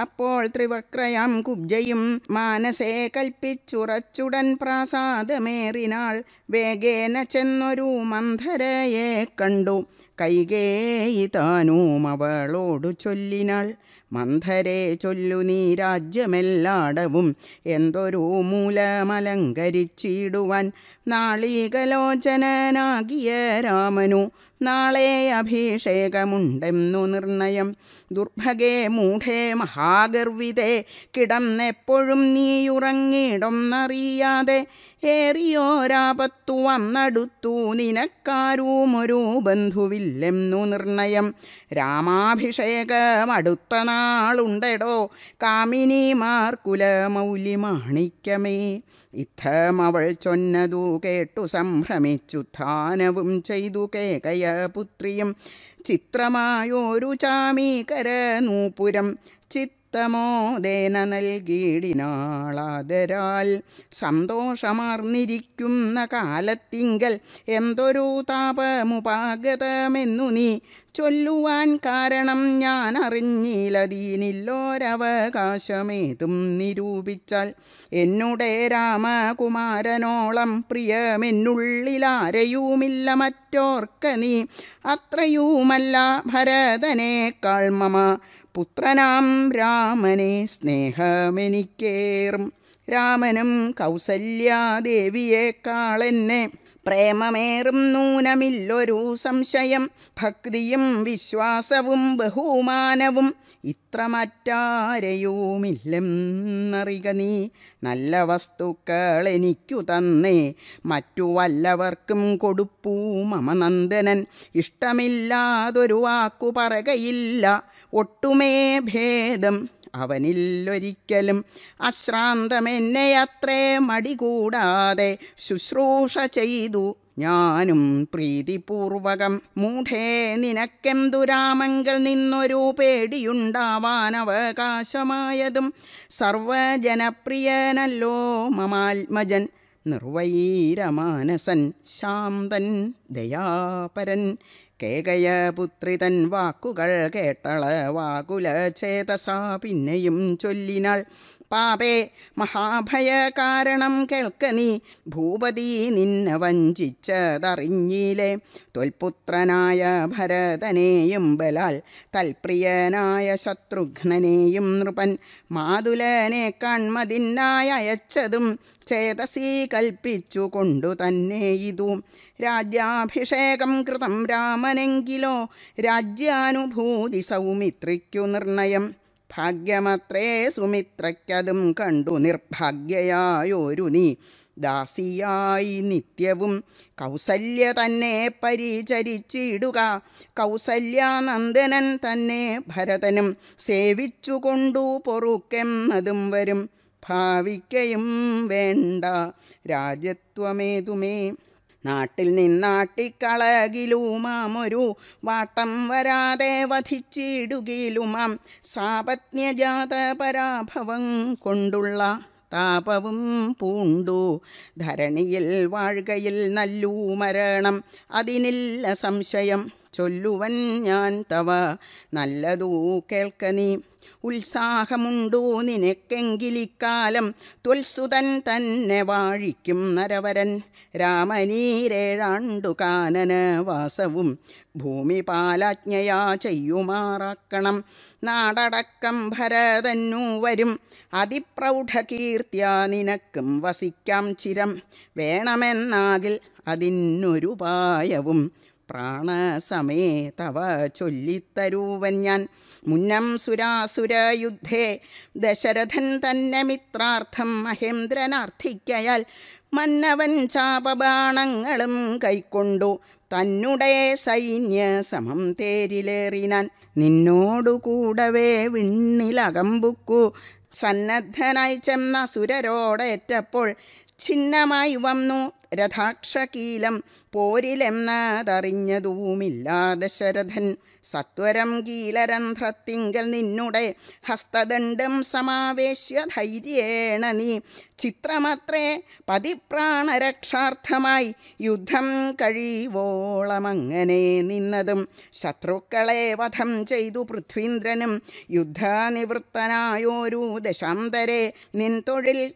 Speaker 2: അപ്പോൾ ത്രിവക്രയാം കുബ്ജയും മാനസേ കൽപ്പിച്ചുറച്ചുടൻ പ്രാസാദമേറിനാൾ വേഗേന ചെന്നൊരു മന്ധരയെ കണ്ടു. കൈകേയി താനും അവളോടു ചൊല്ലിനാൾ മന്ധരെ ചൊല്ലു നീ രാജ്യമെല്ലാടവും. എന്തൊരു മൂലമലങ്കരിച്ചിടുവാൻ നാളീകലോചനാകിയ രാമനു. നാളെ അഭിഷേകമുണ്ടെന്നു നിർണയം. ദുർഭഗേ മൂഢേ മഹാഗർവിതേ കിടന്നെപ്പോഴും നീയുറങ്ങിയിടൊന്നറിയാതെ ഏറിയോരാപത്തു വന്നടുത്തു നിനക്കാരൂമൊരു ബന്ധുവില്ലെന്നു നിർണയം. രാമാഭിഷേകമടുത്ത നാളുണ്ടെടോ. കാമിനിമാർ കുലമൗലിമാണിക്യമേ ഇത്തമവൾ ചൊന്നതു കേട്ടു സംഭ്രമിച്ചു. ധാനവും ചെയ്തു കേകയ പുത്രിയും. ചിത്രമായോരു ചാമീകര നൂപുരം. ചിത്തമോദേന നൽകിയിടിനാളാദരാൽ സന്തോഷമാർന്നിരിക്കുന്ന കാലത്തിങ്കൽ എന്തൊരു താപമുപാഗതമെന്നു നീ ചൊല്ലുവാൻ കാരണം ഞാൻ അറിഞ്ഞില്ലതീനില്ലോരവകാശമേതും നിരൂപിച്ചാൽ എന്നുടെ രാമകുമാരനോളം പ്രിയമെന്നുള്ളിലാരെയുമില്ല മറ്റോർക്ക നീ. അത്രയുമല്ല ഭരതനേക്കാൾ മമ. പുത്രനാം രാമനെ സ്നേഹമെനിക്കേറും. രാമനും കൗസല്യാദേവിയേക്കാളെന്നെ പ്രേമമേറും നൂനമില്ലൊരു സംശയം ഭക്തിയും വിശ്വാസവും ബഹുമാനവും ഇത്രമറ്റാരയുമില്ലെന്നറിക നീ. നല്ല വസ്തുക്കൾ എനിക്കു തന്നേ. മറ്റു വല്ലവർക്കും കൊടുപ്പൂ മമനന്ദനൻ. ഇഷ്ടമില്ലാതൊരു വാക്കു പറകയില്ല ഒട്ടുമേ ഭേദം അവനില്ലൊരിക്കലും അശ്രാന്തമെന്നെ അത്രേ മടികൂടാതെ ശുശ്രൂഷ ചെയ്തു. ഞാനും പ്രീതിപൂർവകം മൂഢേ നിനക്കെന്തുരാമങ്കൽ നിന്നൊരു പേടിയുണ്ടാവാൻ അവകാശമായതും സർവജനപ്രിയനല്ലോ മമാത്മജൻ നിർവൈരമാനസൻ ശാന്തൻ ദയാപരൻ കേകയപുത്രിതൻ വാക്കുകൾ കേട്ടള വാകുല ചേതസാ പിന്നെയും ചൊല്ലിനാൾ പാപേ മഹാഭയകാരണം കേൾക്ക നീ. ഭൂപതി നിന്നെ വഞ്ചിച്ചതറിഞ്ഞില്ലേ? തൊൽപുത്രനായ ഭരതനെയും ബലാൽ തൽപ്രിയനായ ശത്രുഘ്നനെയും നൃപൻ. മാതുലനെ കൺമതിനായി അയച്ചതും ചേതസി കൽപ്പിച്ചു കൊണ്ടു തന്നെ ഇതു. രാജ്യാഭിഷേകം കൃതം രാമനെങ്കിലോ രാജ്യാനുഭൂതി സൗമിത്രിക്കു നിർണയം. ഭാഗ്യമത്രേ സുമിത്രയ്ക്കതും കണ്ടു നിർഭാഗ്യയായൊരു നീ. ദാസിയായി നിത്യവും കൗസല്യ തന്നെ പരിചരിച്ചിടുക. കൗസല്യാനന്ദനൻ തന്നെ ഭരതനും സേവിച്ചുകൊണ്ടു പൊറുക്കെന്നതും വരും. ഭാവിക്കയും വേണ്ട രാജ്യത്വമേതുമേ. നാട്ടിൽ നിന്നാട്ടിക്കളകിലുമാമൊരു വാട്ടം വരാതെ വധിച്ചിടുകിലുമാം. സാപത്ന്യജാത പരാഭവം കൊണ്ടുള്ള താപവും പൂണ്ടു. ധരണിയിൽ വാഴുകയിൽ നല്ലൂ മരണം. അതിനില്ല സംശയം. ചൊല്ലുവൻ ഞാൻ തവ. നല്ലതൂ കേൾക്ക നീ. ഉത്സാഹമുണ്ടു നിനക്കെങ്കിലിക്കാലം? ത്വൽസുതൻ തന്നെ വാഴിക്കും നരവരൻ. രാമനീരേഴാണ്ടു കാനന വാസവും ഭൂമി പാലാജ്ഞയാ ചെയ്യുമാറാക്കണം. നാടടക്കം ഭരതന്നു വരും. അതിപ്രൗഢകീർത്തിയ നിനക്കും വസിക്കാം ചിരം. വേണമെന്നാകിൽ അതിനൊരുപായവും പ്രാണസമേ തവ ചൊല്ലിത്തരൂവൻ ഞാൻ. മുന്നം സുരാസുരയുദ്ധേ ദശരഥൻ തന്നെ മിത്രാർത്ഥം മഹേന്ദ്രനാർത്ഥിക്കയാൽ മന്നവൻ ചാപബാണങ്ങളും കൈക്കൊണ്ടു. തന്നുടേ സൈന്യ സമം തേരിലേറിനാൻ നിന്നോടുകൂടവേ വിണ്ണിലകമ്പുക്കു. സന്നദ്ധനായി ചെന്ന സുരരോടേറ്റപ്പോൾ ഛിന്നമായി വന്നു രഥാക്ഷകീലം പോരിലെന്നതറിഞ്ഞതുമില്ല ശരഥൻ സത്വരം കീലരന്ധ്രത്തിങ്കൽ നിന്നുടെ ഹസ്തദണ്ഡം സമാവേശ്യ ധൈര്യേണ നീ. ചിത്രമത്രേ പതിപ്രാണരക്ഷാർത്ഥമായി യുദ്ധം കഴിവോളമങ്ങനെ നിന്നതും ശത്രുക്കളെ വധം ചെയ്തു പൃഥ്വീന്ദ്രനും യുദ്ധനിവൃത്തനായോരു ദശാന്തരെ നിൻ തൊഴിൽ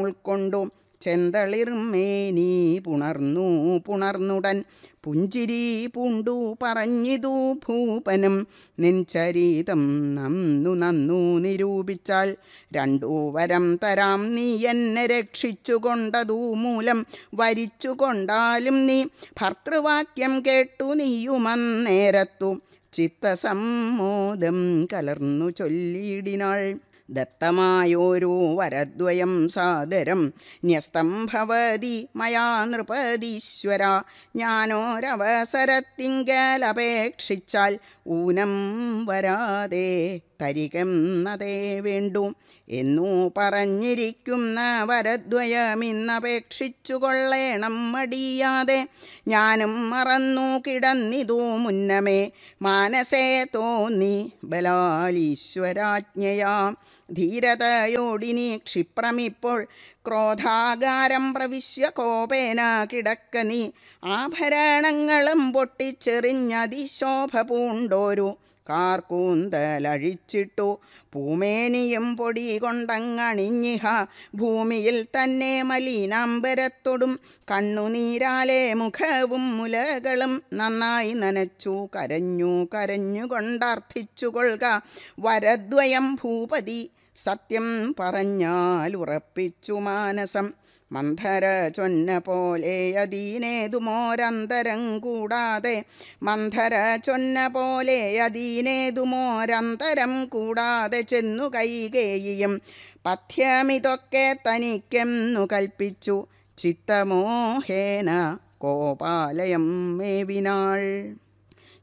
Speaker 2: ഉൾക്കൊണ്ടു ചെന്തളിർമേനി പുണർന്നു പുണർന്നുടൻ പുഞ്ചിരി പൂണ്ടു പറഞ്ഞിതു ഭൂപനും നിൻചരീതം നന്നു നന്നു നിരൂപിച്ചാൽ രണ്ടു വരം തരാം നീ എന്നെ രക്ഷിച്ചുകൊണ്ടതു മൂലം വരിച്ചുകൊണ്ടാലും നീ ഭർത്തൃവാക്യം കേട്ടു നീയുമന്നേരത്തു ചിത്തസമ്മോദം കലർന്നു ചൊല്ലിയിടിനാൾ ദത്തമായോരു വരദ്വയം സാദരം. ന്യസ്തം ഭവതി മയാ നൃപതീശ്വര. ഞാനോരവസരത്തിങ്കലപേക്ഷിച്ചാൽ ഊനം വരാതെ തരികന്നതേ വേണ്ടു. എന്നു പറഞ്ഞിരിക്കുന്ന വരദ്വയമിന്നപേക്ഷിച്ചു കൊള്ളേണം മടിയാതെ. ഞാനും മറന്നു കിടന്നിതു മുന്നമേ. മാനസേ തോന്നി ബലാലീശ്വരാജ്ഞയാ. ധീരതയോടിനി ക്ഷിപ്രമിപ്പോൾ ക്രോധാകാരം പ്രവിശ്യ കോപേന കിടക്കനി. ആഭരണങ്ങളും പൊട്ടിച്ചെറിഞ്ഞതിശോഭ പൂണ്ടോരു കാർക്കൂന്തലഴിച്ചിട്ടു. പൂമേനിയും പൊടി കൊണ്ടങ്ങണിഞ്ഞിഹ ഭൂമിയിൽ തന്നെ മലീനാംബരത്തൊടും. കണ്ണുനീരാലെ മുഖവും മുലകളും നന്നായി നനച്ചു. കരഞ്ഞു കരഞ്ഞുകൊണ്ടർത്ഥിച്ചു കൊള്ളുക വരദ്വയം ഭൂപതി. സത്യം പറഞ്ഞാൽ ഉറപ്പിച്ചു മാനസം. മന്ധര ചൊന്ന പോലെ അതീനേതുമോരന്തരം കൂടാതെ. മന്ധര ചൊന്ന പോലെ അതീനേതുമോരന്തരം കൂടാതെ ചെന്നു കൈകേയിയും. പഥ്യമിതൊക്കെ തനിക്കെന്നു കൽപ്പിച്ചു. ചിത്തമോഹേന കോപാലയം മേവിനാൾ.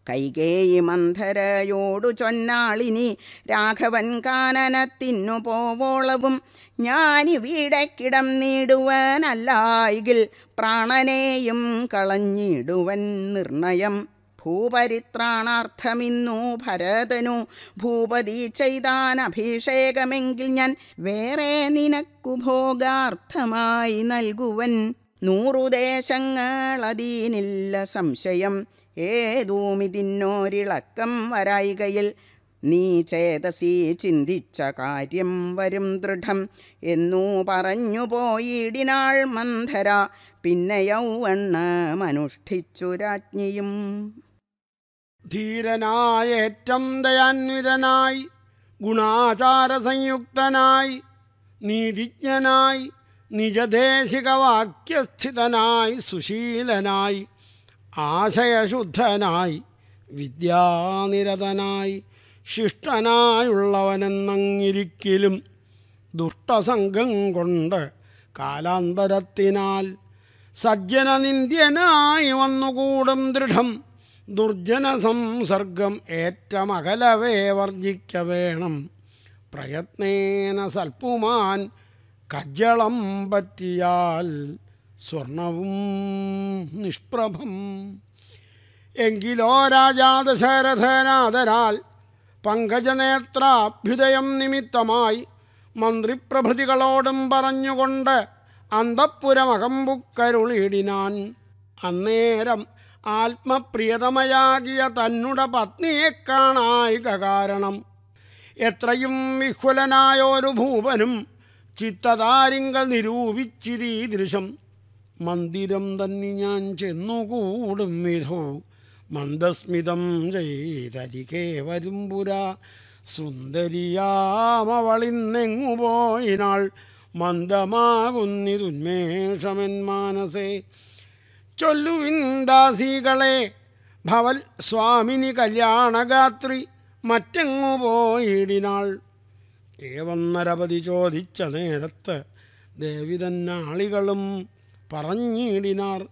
Speaker 2: കൈകേയി മന്ധരയോടു ചൊന്നാളിനി രാഘവൻ കാനനത്തിന്നു പോവോളവും. ഞാനിവിടെ നീടുവനല്ലായികിൽ പ്രാണനെയും കളഞ്ഞിടുവൻ നിർണയം. ഭൂപരിത്രാണാർത്ഥമിന്നു ഭരതനു ഭൂപതി ചെയ്താൻ അഭിഷേകമെങ്കിൽ ഞാൻ വേറെ നിനക്കു ഭോഗാർത്ഥമായി നൽകുവൻ. നൂറുദേശങ്ങളതീനില്ല സംശയം. ഏതൂമിതിന്നോരിളക്കം വരായികയിൽ. നീ ചേതസി ചിന്തിച്ച കാര്യം വരും ദൃഢം. എന്നു പറഞ്ഞു പോയിടിനാൾ മന്ധര. പിന്നെ യൗവണ്ണമനുഷ്ഠിച്ചു രാജ്ഞിയും.
Speaker 1: ധീരനായേറ്റം ദയാന്വിതനായി. ഗുണാചാര സംയുക്തനായി നീതിജ്ഞനായി. നിജദേശികവാക്യസ്ഥിതനായി. സുശീലനായി. ആശയശുദ്ധനായി വിദ്യാനിരതനായി ശിഷ്ടനായുള്ളവനെന്നങ്ങിരിക്കലും ദുഷ്ടസംഘം കൊണ്ട് കാലാന്തരത്തിനാൽ സജ്ജനനിന്ദ്യനായി വന്നുകൂടും ദൃഢം ദുർജന സംസർഗം ഏറ്റമകലവേ വർജിക്ക വേണം പ്രയത്നേന സൽപ്പുമാൻ കജ്ജളം പറ്റിയാൽ സ്വർണവും നിഷ്പ്രഭം. എങ്കിലോ രാജാ ദശരഥനാദരാൽ പങ്കജനേത്രാഭ്യുദയം നിമിത്തമായി മന്ത്രിപ്രഭൃതികളോടും പറഞ്ഞുകൊണ്ട് അന്തപ്പുരമകമ്പുക്കരുളിയിടിനാൻ അന്നേരം ആത്മപ്രിയതമയാകിയ തന്നുട പത്നിയെ കാണായിക കാരണം. എത്രയും വിഹുലനായൊരു ഭൂപനും ചിത്തതാരിങ്ങൾ നിരൂപിച്ചിരീദൃശം മന്ദിരം തന്നെ ഞാൻ ചെന്നുകൂടും വിധോ മന്ദസ്മിതം ചെയ്തരികെ വരുംപുര സുന്ദരിയാമവളിന്നെങ്ങു പോയിനാൾ. മന്ദമാകുന്നിതുന്മേഷമൻ മാനസേ. ചൊല്ലുവിൻ ദാസികളെ ഭവൽ സ്വാമിനി കല്യാണഗാത്രി മറ്റെങ്ങു പോയിടിനാൾ. ഏവന്നരപതി നരപതി ചോദിച്ച നേരത്ത് ദേവിതന്നാളികളും പറഞ്ഞിടിനാർ.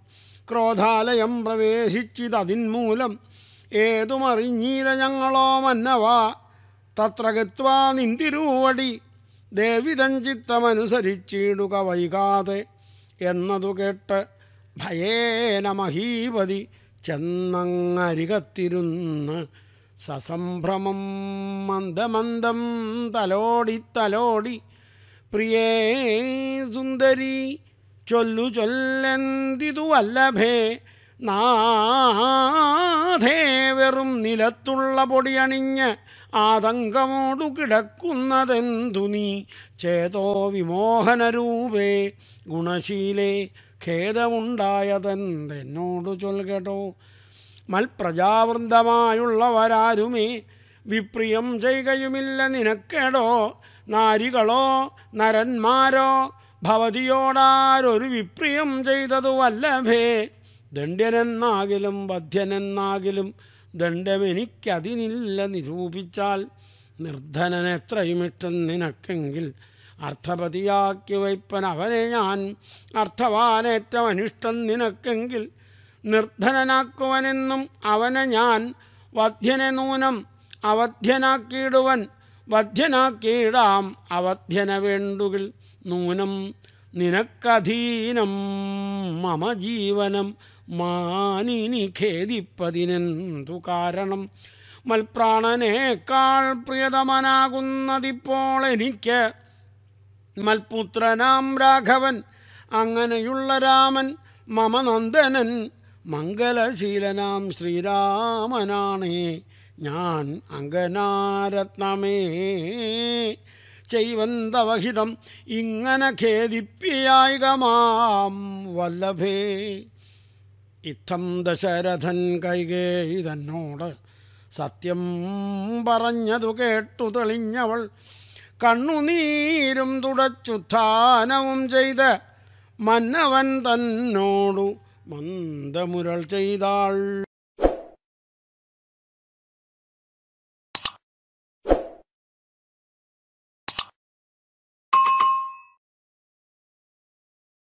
Speaker 1: ക്രോധാലയം പ്രവേശിച്ചിതതിന്മൂലം ഏതുമറിഞ്ഞീല ഞങ്ങളോ മന്നവാ. തത്ര ഗത്വാ നിന്തിരൂവടി. ദേവിതഞ്ചിത്തമനുസരിച്ചിടുക വൈകാതെ എന്നതു കേട്ട് ഭയേന മഹീപതി ചെന്നങ്ങരികത്തിരുന്ന് സസംഭ്രമം മന്ദമന്ദം തലോടി തലോടി. പ്രിയേ സുന്ദരി ചൊല്ലു ചൊല്ലെന്തിതു വല്ലഭേ നാഥേ വെറും നിലത്തുള്ള പൊടിയണിഞ്ഞ് ആതങ്കമോടു കിടക്കുന്നതെന്തു നീ? ചേതോ വിമോഹനരൂപേ ഗുണശീലേ ഖേദമുണ്ടായതെന്തെന്നോടു ചൊൽകട്ടോ. മൽപ്രജാവൃന്ദമായുള്ളവരാരുമേ വിപ്രിയം ചെയ്യുകയുമില്ല നിനക്കെടോ? നാരികളോ നരന്മാരോ ഭവതിയോടാരൊരു വിപ്രിയം ചെയ്തതു വല്ലഭേ ദണ്ഡ്യനെന്നാകിലും ബദ്ധ്യനെന്നാകിലും ദണ്ഡമെനിക്കതിനില്ല നിരൂപിച്ചാൽ ഇഷ്ടം നിനക്കെങ്കിൽ അർത്ഥപതിയാക്കി വയ്പ്പൻ അവനെ ഞാൻ അർത്ഥവാനേറ്റം അനിഷ്ടം നിനക്കെങ്കിൽ നിർധനനാക്കുവനെന്നും അവനെ ഞാൻ വധ്യനെ നൂനം അവധ്യനാക്കിയിടുവൻ വധ്യനാക്കിയിടാം അവധ്യന വേണ്ടുകിൽ നൂനം നിനക്കധീനം മമ ജീവനം മാനിനി ഖേദിപ്പതിനെന്തു കാരണം? മൽപ്രാണനേക്കാൾ പ്രിയതമനാകുന്നതിപ്പോൾ എനിക്ക് മൽപുത്രനാം രാഘവൻ അങ്ങനെയുള്ള രാമൻ മമ നന്ദനൻ മംഗലശീലനാം ശ്രീരാമനാണേ. ഞാൻ അങ്കനാരത്നമേ ചെയ്വന്തവഹിതം ഇങ്ങനെ ഖേദിപ്പിയായികമാം വല്ലഭേ. ഇത്തം ദശരഥൻ കൈകേയിതന്നോട് സത്യം പറഞ്ഞതു കേട്ടു തെളിഞ്ഞവൾ. കണ്ണുനീരും തുടച്ചുത്ഥാനവും ചെയ്ത് മന്നവൻ തന്നോടു മന്ദമുരൾ ചെയ്താൾ.